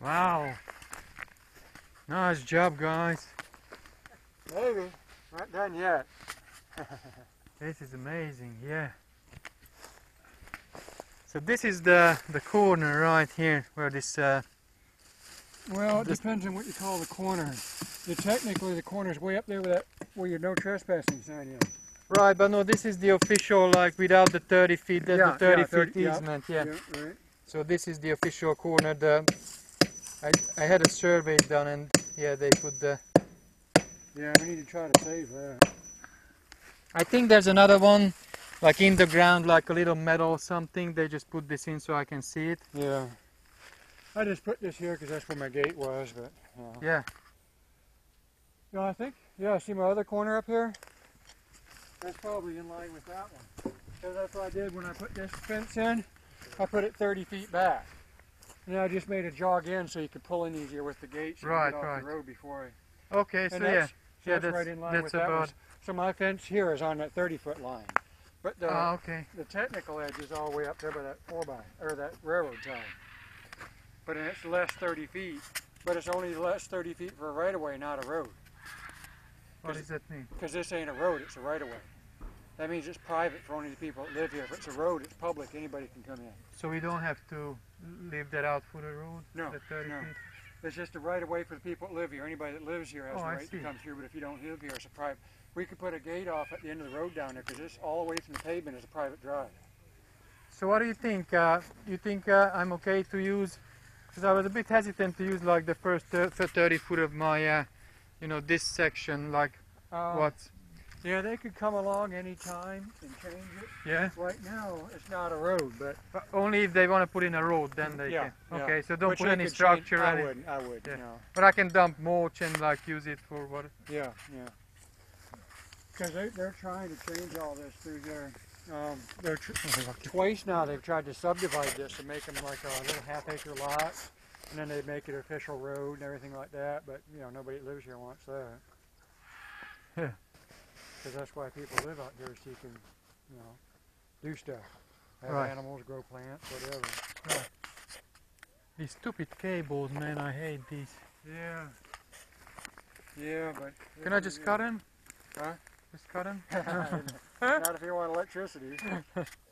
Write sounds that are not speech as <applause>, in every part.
Wow. Nice job, guys. Maybe. Not done yet. <laughs> This is amazing, yeah. So this is the the corner right here where this uh, Well, it depends on what you call the corner. The, technically, the corner's way up there where that where your no trespassing sign is. Right, but no, this is the official like without the 30 feet, that's Yeah, the 30 yeah, feet 30 yeah. easement, yeah. right. So this is the official corner. The I I had a survey done and yeah, they put the. Yeah, we need to try to save that. I think there's another one, like in the ground, like a little metal something. They just put this in so I can see it. Yeah. I just put this here because that's where my gate was, but. Yeah. Yeah. Yeah, I think. Yeah, see my other corner up here? That's probably in line with that one. Because that's what I did when I put this fence in. I put it 30 feet back. And I just made a jog in so you could pull in easier with the gate. So you Right, get off right. the road before I. Okay, so And yeah, that's, so yeah, that's, right in line that's with that one. So my fence here is on that 30 foot line. But the, Ah, okay. the technical edge is all the way up there by that 4 by or that railroad tie. But it's less 30 feet. But it's only less 30 feet for a right of way, not a road. What does that mean? Because this ain't a road, it's a right of way. That means it's private for only the people that live here. If it's a road, it's public, anybody can come in. So we don't have to leave that out for the road? No, The 30 no. feet? It's just a right of way for the people that live here. Anybody that lives here has Oh, the right to come through, but if you don't live here, it's a private. We could put a gate off at the end of the road down there because this all the way from the pavement is a private drive. So what do you think? Uh, you think uh, I'm okay to use? Because I was a bit hesitant to use like the first thir- thir- 30 foot of my, uh, you know, this section. Like Uh, what? Yeah, they could come along anytime and change it. Yeah. Right now, it's not a road, but But only if they want to put in a road, then they Yeah, can. yeah. Okay. So don't which put any structure. Change. I wouldn't. I would. Yeah. No. But I can dump mulch and like use it for what? Yeah, yeah. Because they, they're trying to change all this through there. Um, they're tr- twice now they've tried to subdivide this and make them like a little half acre lot, and then they make it official road and everything like that. But you know nobody that lives here wants that. Yeah. Because that's why people live out here, so you can, you know, do stuff. Have Right. animals, grow plants, whatever. These stupid cables, man. I hate these. Yeah. Yeah, but. Can I just cut them? Huh? Just cut them? <laughs> Not if you want electricity. <laughs>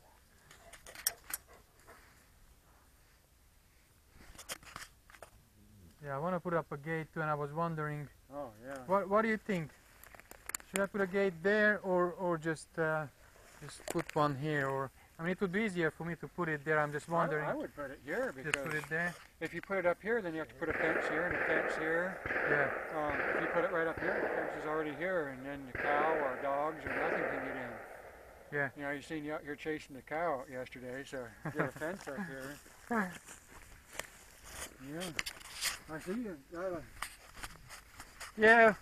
Yeah, I want to put up a gate too, and I was wondering, Oh yeah. what what do you think? Should I put a gate there, or or just uh, just put one here, or I mean, it would be easier for me to put it there. I'm just wondering. I, would put it here just put it there. if you put it up here, then you have to put a fence here and a fence here. Yeah. Um, if you put it right up here, the fence is already here, and then the cow or dogs or nothing can get in. Yeah. You know, you seen you out here chasing the cow yesterday, so you get a fence up here. <laughs> Yeah. I see you. Yeah.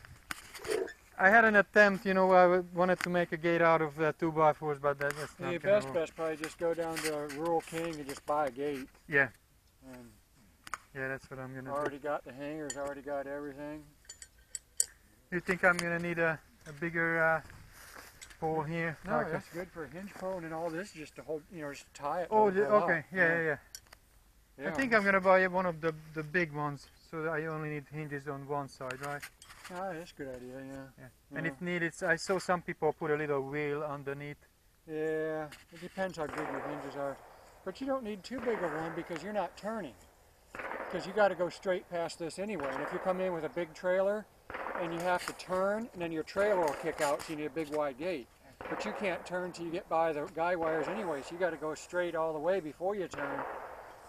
I had an attempt, you know, I wanted to make a gate out of uh, two by fours, but that, that's not The best work. bet's probably just go down to Rural King and just buy a gate. Yeah. And Yeah, that's what I'm gonna do. already got the hangers, already got everything. You think I'm gonna need a, a bigger uh, pole here? No, Like a- that's good for a hinge pole, and then all this just to hold, you know, just tie it. Oh, okay. out. Yeah, yeah, yeah. Yeah. I think I'm gonna buy one of the the big ones, so that I only need hinges on one side, right? Ah, that's a good idea. Yeah. Yeah. And if needed, I saw some people put a little wheel underneath. Yeah, it depends how big your hinges are. But you don't need too big of one because you're not turning. Because you got to go straight past this anyway. And if you come in with a big trailer and you have to turn, and then your trailer will kick out, so you need a big wide gate. But you can't turn till you get by the guy wires anyway, so you got to go straight all the way before you turn.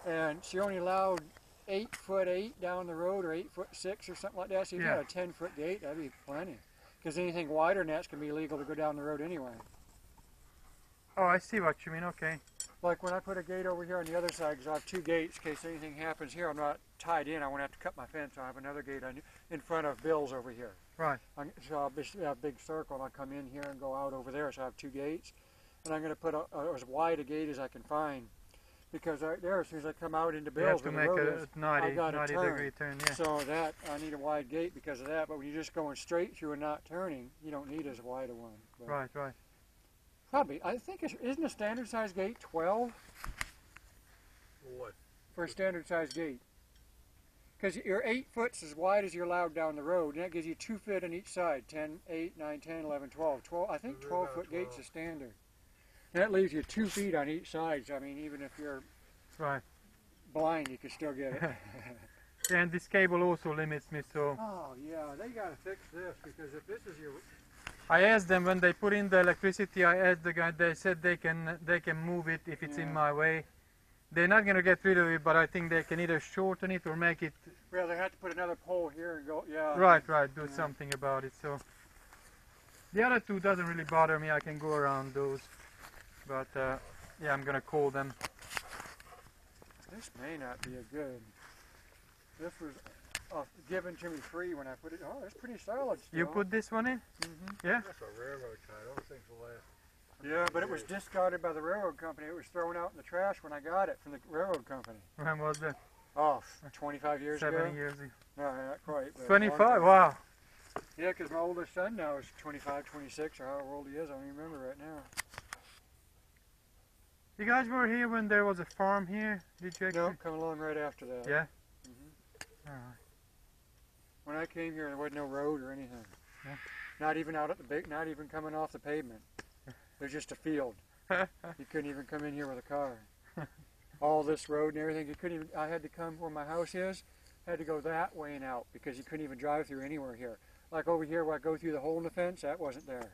And she only allowed eight foot eight down the road, or eight foot six, or something like that. So you Yeah. got a ten foot gate, that'd be plenty. Because anything wider than that's gonna be illegal to go down the road anyway. Oh, I see what you mean. Okay. Like when I put a gate over here on the other side, because I have two gates in case anything happens here, I'm not tied in. I won't have to cut my fence. I have another gate on, in front of Bill's over here. Right. I'm, so I'll just have a big circle and I'll come in here and go out over there. So I have two gates. And I'm going to put a, a, as wide a gate as I can find. Because right there, as soon as I come out into You have Bill's, to the make road is, a 90, gotta 90 turn. degree turn. Yeah. so that I need a wide gate because of that. But when you're just going straight through and not turning, you don't need as wide a one. But, Right. Right. Probably. I think it's, isn't a standard size gate 12 What? for a standard size gate? Because you're 8 foot's as wide as you're allowed down the road, and that gives you 2 feet on each side 10, 8, 9, 10, 11, 12. 12 I think We're 12 about foot gate's 12. a standard. That leaves you 2 feet on each side. So, I mean, even if you're Right. blind, you can still get it. <laughs> And this cable also limits me, so oh, yeah, they got to fix this because if this is your. I asked them when they put in the electricity. I asked the guy. They said they can they can move it if it's in my way. They're not gonna get rid of it, but I think they can either shorten it or make it Well, they have to put another pole here and go. Yeah. right. Right. Do Yeah. something about it. So the other two doesn't really bother me. I can go around those. But uh, yeah, I'm gonna call them. This may not be a good. This was uh, given to me free when I put it. Oh, it's pretty solid. Still. You put this one in? Mm-hmm. Yeah. That's a railroad tie. Those things will last. Yeah, but it was discarded by the railroad company. It was thrown out in the trash when I got it from the railroad company. When was that? Oh, 25 years Seventy ago. years ago. No, not quite. but a long 25. Wow. Yeah, because my oldest son now is 25, 26, or however old he is. I don't even remember right now. You guys were here when there was a farm here. Did you actually? No, coming along right after that. Yeah. hmm Alright. When I came here, there wasn't no road or anything. Yeah. Not even out at the big, not even coming off the pavement. There's just a field. <laughs> you couldn't even come in here with a car. All this road and everything, you couldn't even. I had to come where my house is. Had to go that way and out because you couldn't even drive through anywhere here. Like over here, where I go through the hole in the fence, that wasn't there.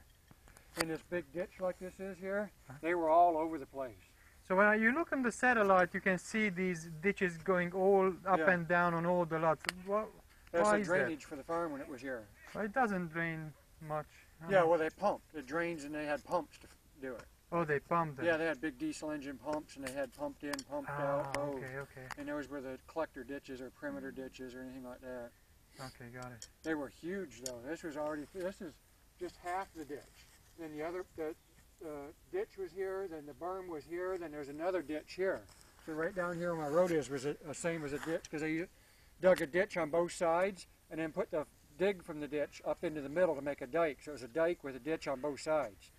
And this big ditch like this is here, they were all over the place. So when you look on the satellite, you can see these ditches going all up Yeah. and down on all the lots. What? That's Why the is that? drainage for the farm when it was here. Well, it doesn't drain much. Yeah, well, they pumped. It drains and they had pumps to do it. Oh, they pumped them. Yeah, they had big diesel engine pumps, and they had pumped in, pumped Ah, out. both. okay, okay, And those were the collector ditches or perimeter ditches or anything like that. okay, got it. They were huge though. This was already. This is just half the ditch. Then the other the uh, ditch was here. Then the berm was here. Then there's another ditch here. So right down here where my road is was the same as a ditch because they dug a ditch on both sides and then put the dig from the ditch up into the middle to make a dike. So it was a dike with a ditch on both sides.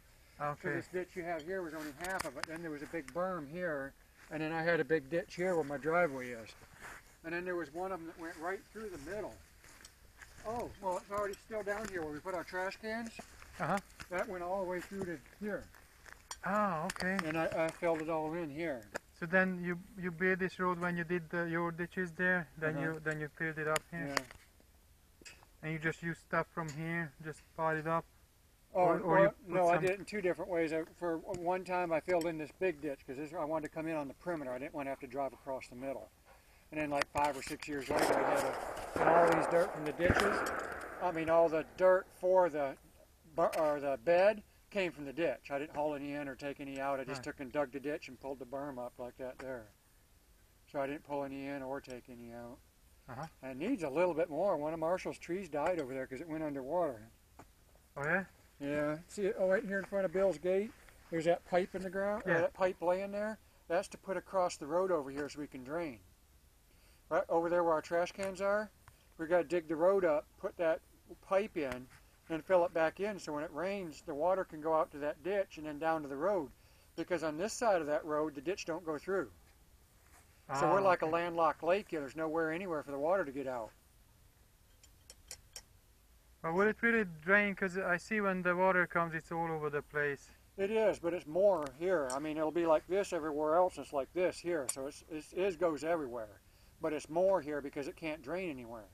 Okay. So this ditch you have here was only half of it. Then there was a big berm here, and then I had a big ditch here where my driveway is. And then there was one of them that went right through the middle. Oh, well, it's already still down here where we put our trash cans. Uh-huh. That went all the way through to here, ah, okay. and I, I filled it all in here. So then you you built this road when you did the, your ditches there. Then Uh-huh. you then you filled it up here, Yeah. and you just use stuff from here, just piled it up. Oh, Or- or you well, no, I did it in two different ways. I, for one time, I filled in this big ditch because I wanted to come in on the perimeter. I didn't want to have to drive across the middle. And then, like five or six years later, I had a, all these dirt from the ditches. I mean, all the dirt for the or the bed came from the ditch. I didn't haul any in or take any out. I just Right. took and dug the ditch and pulled the berm up like that there. So I didn't pull any in or take any out. Uh-huh. And it needs a little bit more. One of Marshall's trees died over there because it went underwater. Oh yeah. Yeah. See it? Oh, right here in front of Bill's gate. There's that pipe in the ground. Yeah. That pipe laying there. That's to put across the road over here so we can drain. Right over there where our trash cans are, we got to dig the road up, put that pipe in, and fill it back in. So when it rains, the water can go out to that ditch and then down to the road. Because on this side of that road, the ditch don't go through. So Ah, we're like okay. a landlocked lake here. There's nowhere anywhere for the water to get out. But will it really drain? Because I see when the water comes, it's all over the place. It is, but it's more here. I mean, it'll be like this everywhere else. It's like this here, so it's, it's, it goes everywhere. But it's more here because it can't drain anywhere.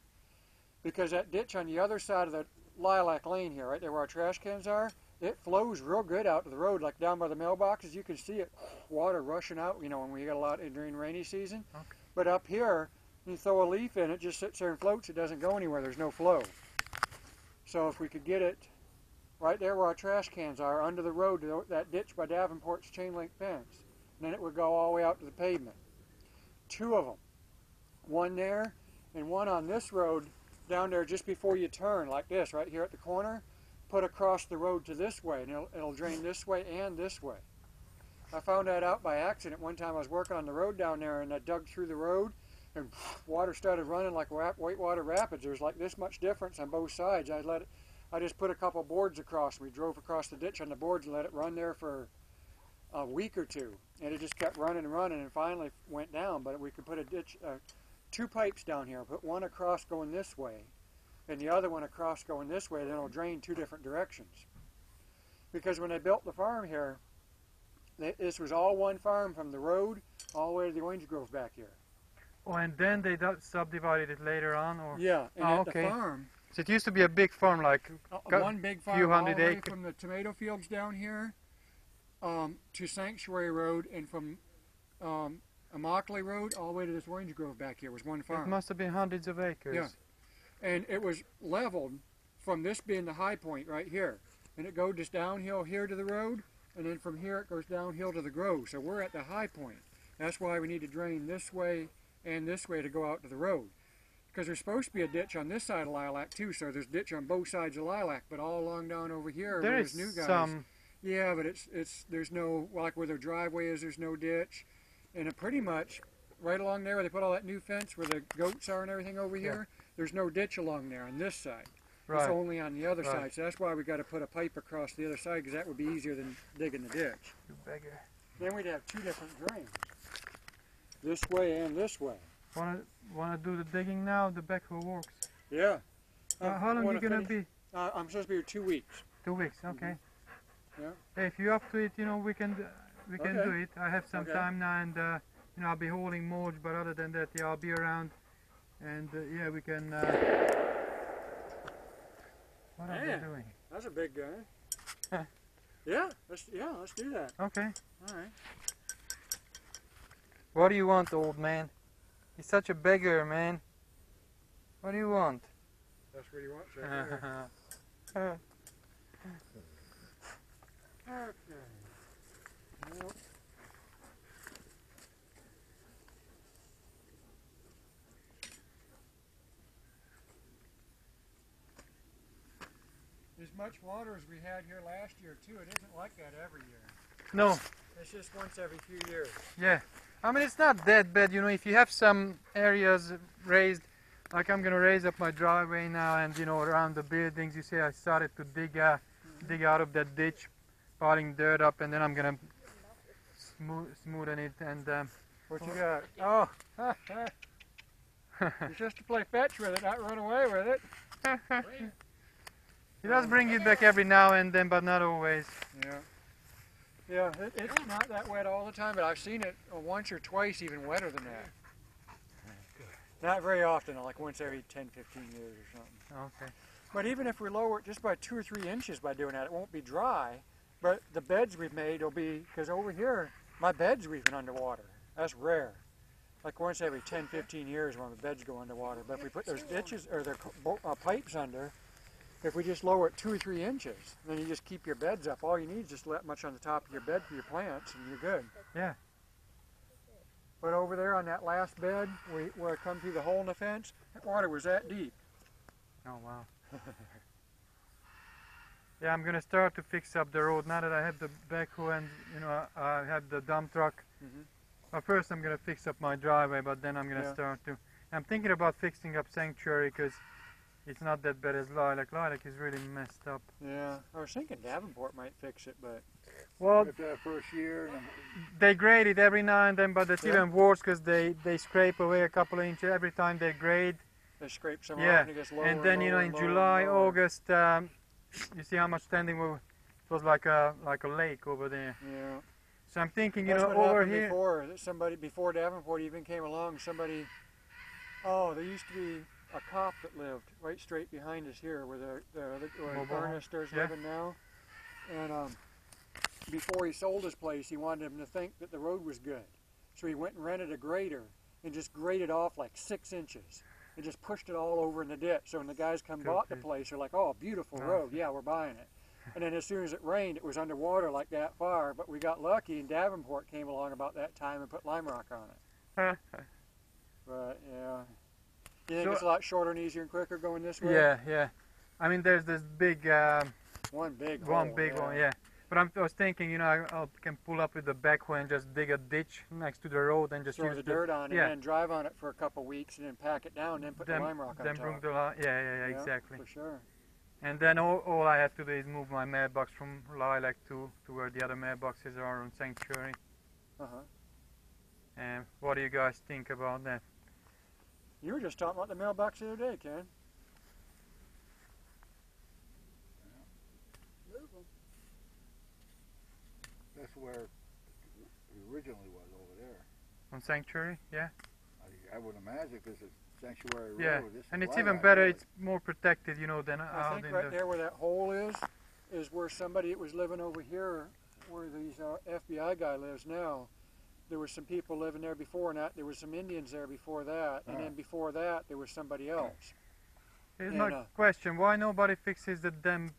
Because that ditch on the other side of the lilac lane here, right there where our trash cans are, it flows real good out to the road, like down by the mailboxes. You can see it, water rushing out. You know, when we get a lot during rainy season. Okay. But up here, you throw a leaf in, it just sits there and floats. It doesn't go anywhere. There's no flow. So if we could get it right there where our trash cans are, under the road to that ditch by Davenport's chain link fence. And then it would go all the way out to the pavement. Two of them. One there and one on this road down there just before you turn, like this, right here at the corner. Put across the road to this way, and it'll, it'll drain this way and this way. I found that out by accident one time I was working on the road down there and I dug through the road and <laughs> water started running like wa- whitewater rapids. There was like this much difference on both sides. I let it, I just put a couple boards across. We drove across the ditch on the boards and let it run there for a week or two, and it just kept running and running, and finally went down. But we could put a ditch, uh, two pipes down here. Put one across going this way, and the other one across going this way. Then it'll drain two different directions. Because when they built the farm here, they, this was all one farm from the road all the way to the orange grove back here. Oh, and then they subdivided it later on, or Yeah, and Oh, okay. the farm, so it used to be a big farm, like Uh, one big farm few all hundred the way acre- from the tomato fields down here um, to Sanctuary Road, and from um, Immokalee Road all the way to this orange grove back here was one farm. it must have been hundreds of acres. Yeah. and it was leveled from this being the high point right here, and it goes just downhill here to the road, and then from here it goes downhill to the grove. So we're at the high point. That's why we need to drain this way and this way to go out to the road. Because there's supposed to be a ditch on this side of Lilac too, so there's a ditch on both sides of Lilac, but all along down over here There where is there's new guys. some. Yeah, but it's it's there's no like where their driveway is. There's no ditch, and it pretty much right along there where they put all that new fence where the goats are and everything over Yeah. here. There's no ditch along there on this side. Right. It's only on the other Right. side. So that's why we got to put a pipe across the other side because that would be easier than digging the ditch. You beggar. Then we'd have two different drains, this way and this way. Wanna wanna do the digging now? The backhoe works. Yeah. Uh, how long are you gonna be? Uh, I'm supposed to be here two weeks. Two weeks. Okay. Yeah. Hey, if you're up to it, you know we can we can Okay. do it. I have some Okay. time now, and uh, you know I'll be holding mulch, but other than that, yeah, I'll be around, and uh, yeah, we can. Uh, what are Man. they doing? That's a big guy. Huh. yeah. Let's yeah. Let's do that. Okay. All right. What do you want, old man? He's such a beggar, man. What do you want? That's what he wants right <laughs> there. <laughs> Okay. As much water as we had here last year too, it isn't like that every year. no. It's just once every few years. Yeah. I mean, it's not that bad, you know, if you have some areas raised, like I'm gonna raise up my driveway now and, you know, around the buildings, you see I started to dig, uh, dig out of that ditch, piling dirt up, and then I'm gonna smooth, smoothen it and, um, What you got? <laughs> Oh, it's just to play fetch with it, not run away with it. <laughs> he does bring it back every now and then, but not always. Yeah. Yeah, it, it's not that wet all the time, but I've seen it uh, once or twice even wetter than that. Not very often, like once every 10, 15 years or something. Okay. But even if we lower it just by two or three inches by doing that, it won't be dry. But the beds we've made will be, because over here, my bed's are even underwater. That's rare. Like once every 10, 15 years when the beds go underwater. But if we put those ditches or the co- bo- uh, pipes under, if we just lower it two or three inches, then you just keep your beds up. All you need is just that much on the top of your bed for your plants, and you're good. Yeah. But over there on that last bed, where, where I come through the hole in the fence, that water was that deep. Oh wow. <laughs> yeah, I'm gonna start to fix up the road now that I have the backhoe and you know I have the dump truck. Mhm. Well, first I'm gonna fix up my driveway, but then I'm gonna Yeah. start to. I'm thinking about fixing up sanctuary because it's not that bad as lilac. Lilac is really messed up. Yeah, I was thinking Davenport might fix it, but Well, that first year, and they grade it every now and then, but it's Yeah. even worse because they they scrape away a couple of inches every time they grade. they scrape some Yeah, and it gets lower. and then you know in and lower and July, lower. August, um, you see how much standing we it was like a like a lake over there. Yeah. So I'm thinking, you That's know, over here. before somebody before Davenport even came along. Somebody, oh, there used to be a cop that lived right straight behind us here, where the the, the where Mobile home? Ernest is Yeah. living now. And um, before he sold his place, he wanted him to think that the road was good, so he went and rented a grader and just graded off like six inches. And just pushed it all over in the ditch. So when the guys come bought the place, they're like, "Oh, beautiful road. Yeah, we're buying it." And then as soon as it rained, it was underwater like that far. But we got lucky, and Davenport came along about that time and put lime rock on it. <laughs> But yeah, you think So- it's a lot shorter and easier and quicker going this way? yeah, yeah. I mean, there's this big, um, One big. one hole, big yeah. one, yeah. But I'm, I was thinking, you know, I, I can pull up with the backhoe and just dig a ditch next to the road and just Throw use the dirt on it and drive on it for a couple weeks and then pack it down and then put Then, the lime rock on then top. bring the li- yeah, yeah, yeah, Yeah, exactly. For sure. And then all, all I have to do is move my mailbox from Lilac to, to where the other mailboxes are on Sanctuary. Uh huh. And what do you guys think about that? You were just talking about the mailbox the other day, Ken. Move 'em. That's where it originally was over there. On Sanctuary, yeah? I, I would imagine this is Sanctuary Yeah, Road. This And it's even better, Road. it's more protected, you know, than I out think in right the... there where that hole is, is where somebody that was living over here, where these uh, FBI guy lives now. There were some people living there before, and that there were some Indians there before that, and Ah. then before that there was somebody else. Here's and, my uh, question, why nobody fixes the damn,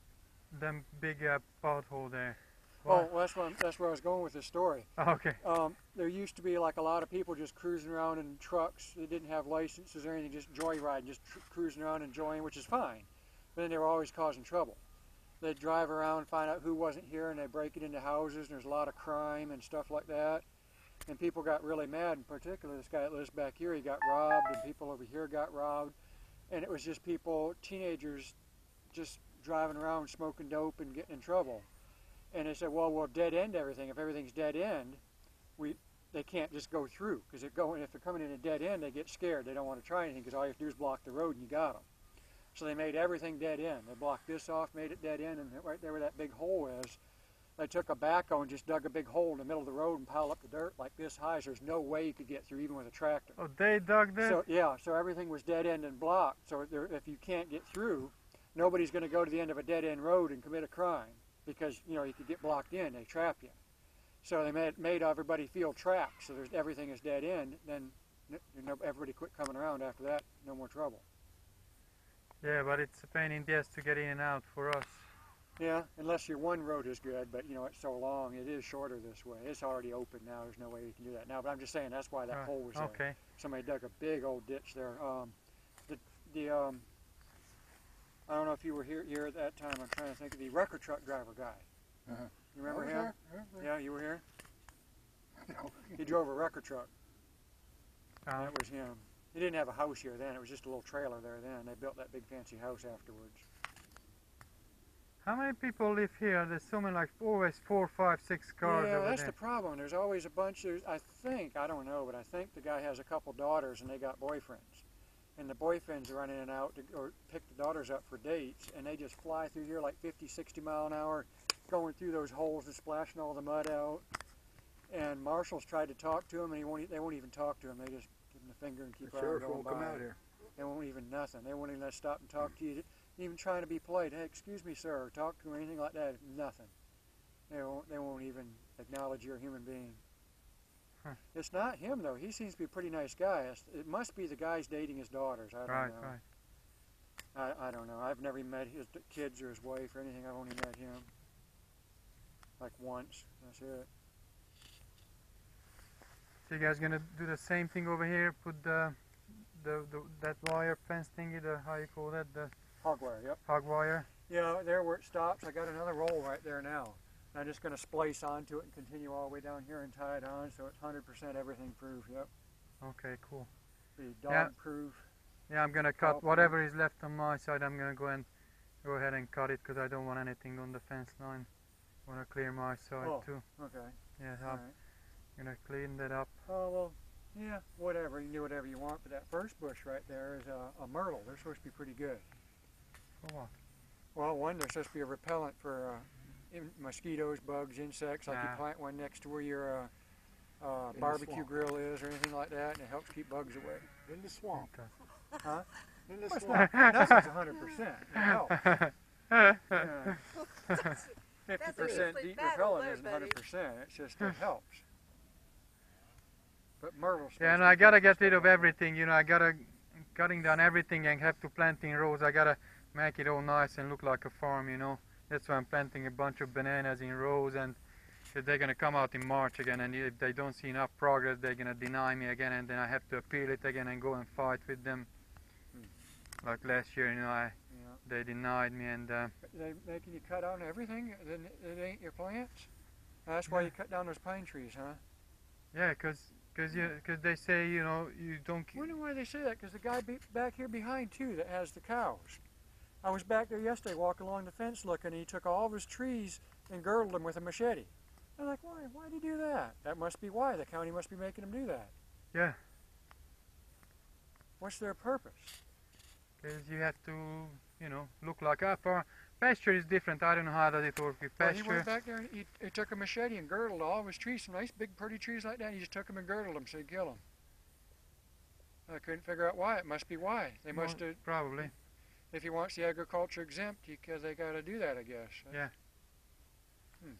damn big uh, pothole there? Why? Oh, well, that's that's where I was going with this story. Okay. Um, there used to be like a lot of people just cruising around in trucks. They didn't have licenses or anything, just joyriding, just tr- cruising around enjoying, which is fine. But then they were always causing trouble. They'd drive around, find out who wasn't here, and they break it into houses. And there's a lot of crime and stuff like that. And people got really mad. In particular, this guy that lives back here, he got robbed, and people over here got robbed. And it was just people, teenagers, just driving around smoking dope and getting in trouble. And they said, well, we'll dead end everything. If everything's dead end, we they can't just go through because going. If they're coming in a dead end, they get scared. They don't want to try anything because all you have to do is block the road and you got them. So they made everything dead end. They blocked this off, made it dead end, and right there where that big hole is, they took a backhoe and just dug a big hole in the middle of the road and piled up the dirt like this high. So there's no way you could get through even with a tractor. Oh, they dug that? So yeah, so everything was dead end and blocked. So there, if you can't get through, nobody's going to go to the end of a dead end road and commit a crime because you know you could get blocked in. They trap you. So they made made everybody feel trapped. So there's everything is dead end. Then n- you know, everybody quit coming around after that. No more trouble. yeah, but it's a pain in the ass to get in and out for us. Yeah, unless your one road is good, but you know it's so long. It is shorter this way. It's already open now. There's no way you can do that now. But I'm just saying that's why that Right, hole was there. Okay. somebody dug a big old ditch there. Um, the the um, I don't know if you were here here at that time. I'm trying to think of the record truck driver guy. Uh-huh. You remember him? there. Yeah, Yeah, you were here. <laughs> yeah. He drove a record truck. Uh, That was him. He didn't have a house here then. It was just a little trailer there then. They built that big fancy house afterwards. how many people live here? There's so many, like always four, five, six cars yeah, that's there. the problem. There's always a bunch. There's, I think I don't know, but I think the guy has a couple daughters and they got boyfriends, and the boyfriends run in and out to, or pick the daughters up for dates, and they just fly through here like 50, 60 mile an hour, going through those holes and splashing all the mud out. And marshals tried to talk to him, and he won't. They won't even talk to him. They just give him the finger and keep The on sheriff going won't by. come out here. They won't even nothing. They won't even let stop and talk to you. Even trying to be polite. Hey, excuse me, sir. Or talk to him, anything like that. Nothing. They won't. They won't even acknowledge you're a human being. Huh. It's not him though. He seems to be a pretty nice guy. It's- It must be the guy's dating his daughters. I don't Right, know. right. I, I don't know. I've never met his kids or his wife or anything. I've only met him. Like once. That's it. So you guys gonna do the same thing over here? Put the, the, the that wire fence thingy, the how you call that, the hog wire. Yep. hog wire? Yeah, there where it stops, I got another roll right there now. I'm just going to splice onto it and continue all the way down here and tie it on so it's 100% everything proof. Yep. Okay, cool. Be dog Yeah. proof. Yeah, I'm gonna cut whatever is left on my side. I'm gonna go and go ahead and cut it because I don't want anything on the fence line. I want to clear my side Oh. too. Okay. Yeah, All I'm right. gonna clean that up. Oh, well, yeah, whatever. You can do whatever you want, but that first bush right there is a, a myrtle. They're supposed to be pretty good. For what? Well, one, they're supposed to be a repellent for uh, in- mosquitoes, bugs, insects. Like you plant one next to where your uh, uh, the barbecue swamp. grill is or anything like that, and it helps keep bugs away. In the swamp. huh? In the Well, it's swamp. not, nothing's 100%. It helps. Yeah. Fifty That's percent usually deep battle repellent there, isn't buddy. hundred percent. It's just it <laughs> helps. But myrtle's yeah, and I gotta get rid of everything. You know, I gotta cutting down everything and have to plant in rows. I gotta make it all nice and look like a farm. You know, that's why I'm planting a bunch of bananas in rows and. They're gonna come out in March again, and if they don't see enough progress, they're gonna deny me again, and then I have to appeal it again and go and fight with them. Hmm. Like last year, you know, I. Yeah. they denied me, and uh, But They making you cut down everything. Then it ain't your plants. That's why Yeah. you cut down those pine trees, huh? yeah, cause, cause you, cause they say, you know, you don't. I wonder why they say that. Because the guy be, back here behind too that has the cows, I was back there yesterday walking along the fence looking, and he took all of his trees and girdled them with a machete. I was like, why? Why'd he do that? That must be why. The county must be making him do that. Yeah. What's their purpose? Because you have to, you know, look like uh, for pasture is different. I don't know how does it work with pasture. Well, he went back there and he, he took a machete and girdled all of his trees, some nice big pretty trees like that. And he just took them and girdled them so he'd kill them. I couldn't figure out why. It must be why. They Well, must have, Probably. If he wants the agriculture exempt, because they got to do that, I guess. Yeah. Hmm.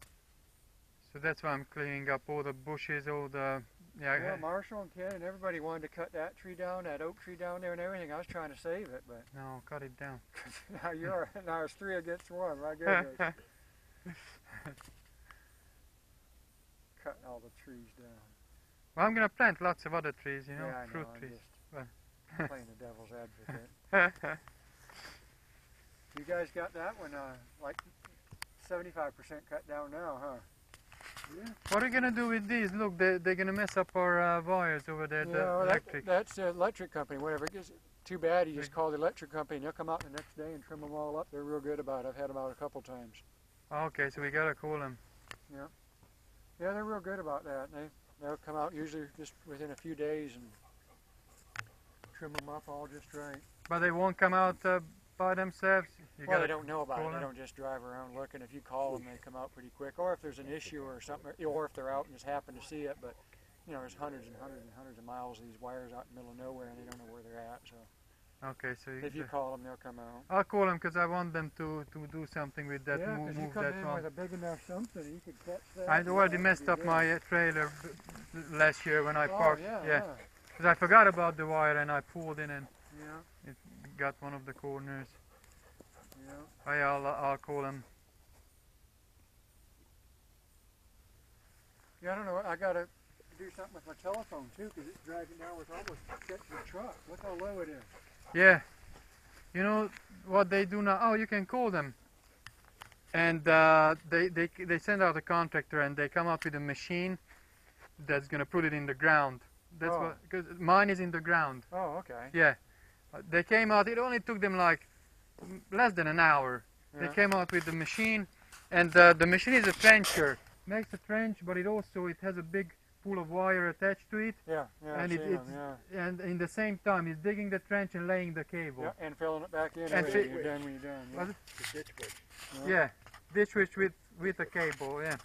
So that's why I'm cleaning up all the bushes, all the yeah. Yeah, Marshall and Ken and everybody wanted to cut that tree down, that oak tree down there and everything. I was trying to save it, but no, cut it down. <laughs> now you're now it's three against one. My <laughs> goodness, cutting all the trees down. well, I'm gonna plant lots of other trees, you know, yeah, fruit know. I'm trees. <laughs> playing the devil's advocate. You guys got that one, uh, like 75% cut down now, huh? Yeah. what are you gonna do with these? Look, they, they're gonna mess up our uh, wires over there, the Yeah, that- electric. that's the electric company, whatever. It gets too bad. You just call the electric company and they'll come out the next day and trim them all up. They're real good about it. I've had them out a couple times. okay, so we gotta call them. Yeah, they're real good about that. They they'll come out usually just within a few days and trim them up all just right. But they won't come out uh, by themselves. You well, they don't know about it. They don't just drive around looking. If you call them, they come out pretty quick. Or if there's an issue or something, or if they're out and just happen to see it. But you know, there's hundreds and hundreds and hundreds of miles of these wires out in the middle of nowhere, and they don't know where they're at. So Okay, so you, if you call them, they'll come out. I'll call them because I want them to, to do something with that. yeah, move, because you move come that in one. with a big enough something, you could catch that. I and already messed up be my uh, trailer b- b- last year when I Oh, parked. yeah, yeah. yeah, Because I forgot about the wire and I pulled in and yeah, got one of the corners. yeah. Oh, I'll, I'll call them. Yeah, I don't know. I gotta do something with my telephone too, because it's dragging down with almost catching the truck. Look how low it is. Yeah. You know what they do now? Oh, you can call them. And uh, they, they, they send out a contractor and they come up with a machine that's going to put it in the ground. That's Oh. what, because mine is in the ground. Oh, okay. Yeah. They came out, it only took them like less than an hour. They came out with the machine, and uh, the machine is a trencher. Makes a trench, but it also it has a big pool of wire attached to it, Yeah, yeah. And it- seen 'em, it's- yeah. and in the same time, he's digging the trench and laying the cable. yeah, and filling it back in And when you're done. When you're done. Yeah. Was it? The ditch witch. Yeah, ditch witch with with a cable. Yeah.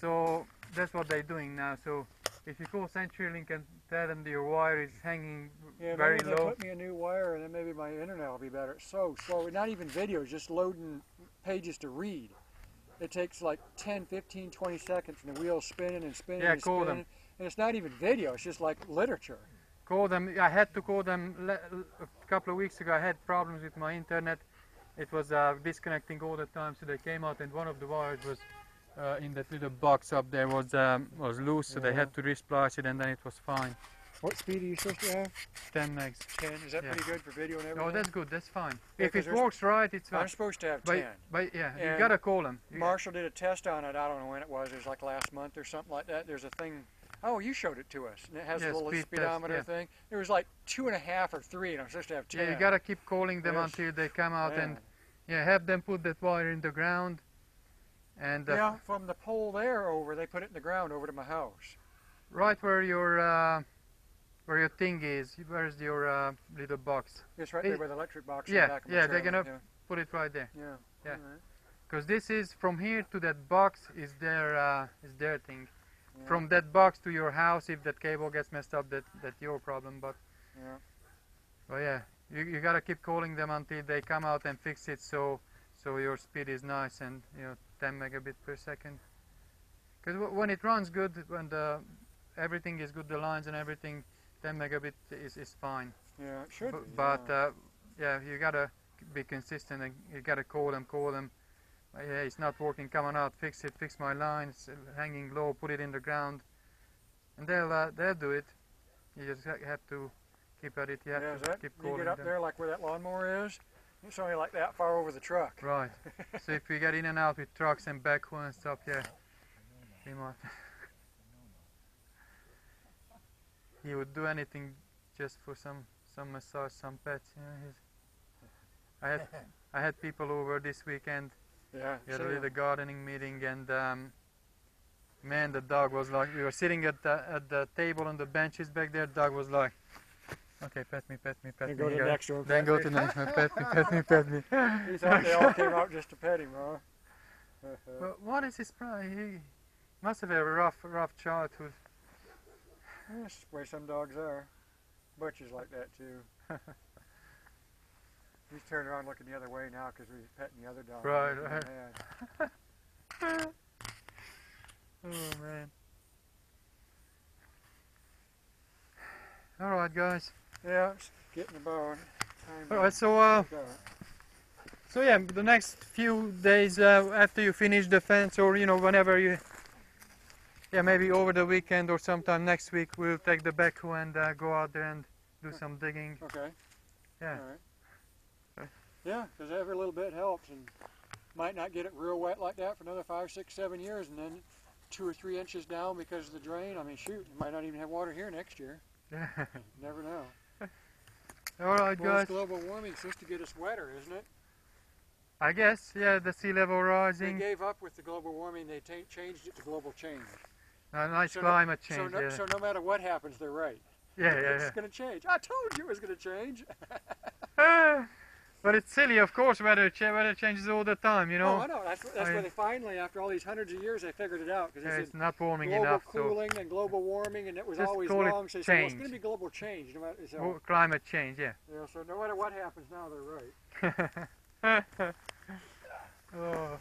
So that's what they're doing now. So if you call CenturyLink and tell them your wire is hanging Yeah, very maybe low, put me a new wire, and then maybe my internet will be better. It's so slow. Not even videos, just loading pages to read. It takes like 10, 15, 20 seconds, and the wheel's spinning and spinning Yeah, and call spinning. them. And it's not even video. It's just like literature. call them. I had to call them a couple of weeks ago. I had problems with my internet. It was uh, disconnecting all the time, so they came out, and one of the wires was uh, in that little box up there was um, was loose, so they had to resplice it, and then it was fine. What speed are you supposed to have? 10 megs. 10. Is that Yeah. pretty good for video and everything? Oh, that's good. That's fine. Yeah, if 'cause it works right, it's fine. I'm supposed to have But, 10. but yeah, you gotta call them. Marshall did a test on it. I don't know when it was. It was like last month or something like that. There's a thing. Oh, you showed it to us. And it has Yeah, a little speed test, speedometer yeah. thing. It was like two and a half or three, and I'm supposed to have 10. Yeah, you gotta keep calling them Yes. until they come out Man. and yeah, have them put that wire in the ground. And uh, Yeah, from the pole there over, they put it in the ground over to my house. right where your uh, where your thing is, where's your uh, little box? It's right It- there by the electric box. yeah, the back of my yeah, they're gonna- Put it right there. Yeah. Yeah. Because this is from here to that box is their uh, is their thing. Yeah. From that box to your house, if that cable gets messed up, that that's your problem. But Yeah. But yeah, you, you gotta keep calling them until they come out and fix it so so your speed is nice and you know 10 megabit per second. Because when it runs good, when the everything is good, the lines and everything, 10 megabit is, is fine. Yeah, it should be. but yeah. uh, yeah, you gotta be consistent and you gotta call them, call them. Uh, yeah, it's not working. Come on out, fix it, fix my lines, hanging low, put it in the ground, and they'll uh, they'll do it. You just ha- have to keep at it. You have yeah, to that, keep you calling get up them. there like where that lawnmower is, it's only like that far over the truck. Right. <laughs> so if we get in and out with trucks and backhoe and stuff, yeah, he might. <laughs> he would do anything just for some some massage, some pets. You know, I had <laughs> I had people over this weekend. Yeah. We had a little gardening meeting, and um, man, the dog was like, we were sitting at the at the table on the benches back there. Dog was like, okay, pet me, pet me, pet Then me. go to the next one. Then go to the next one, pet me, pet me, pet me. He thought they all came out just to pet him, huh? <laughs> But what is his problem? He must have had a rough, rough childhood. That's the way some dogs are. Butchers like that too. <laughs> He's turned around looking the other way now because we're petting the other dog. Right, He's right. <laughs> Oh man. All right, guys. Yeah, it's getting about time. All right, so uh, so yeah, the next few days uh, after you finish the fence, or you know, whenever you, yeah, maybe over the weekend or sometime next week, we'll take the backhoe and uh, go out there and do some digging. Okay. Yeah. All right. Okay. Yeah, because every little bit helps, and might not get it real wet like that for another five, six, seven years, and then two or three inches down because of the drain. I mean, shoot, you might not even have water here next year. Yeah. <laughs> Never know. All right, Well, guys. it's global warming is supposed to get us wetter, isn't it? I guess yeah, the sea level rising. They gave up with the global warming. They changed it to global change. a nice so no- climate So change. no, yeah. so no matter what happens, they're right. yeah, It's yeah, going to change. I told you it was going to change. <laughs> but it's silly, of course, weather cha- weather changes all the time. You know, Oh, I know. That's, that's I- they finally, after all these hundreds of years, they figured it out. Because Yeah, it's not warming global enough, so cooling and global warming, and it was always wrong. So they said, well, it's going to be global change. No matter, so, Well, climate change. Yeah. yeah, so no matter what happens now, they're right. <laughs> oh.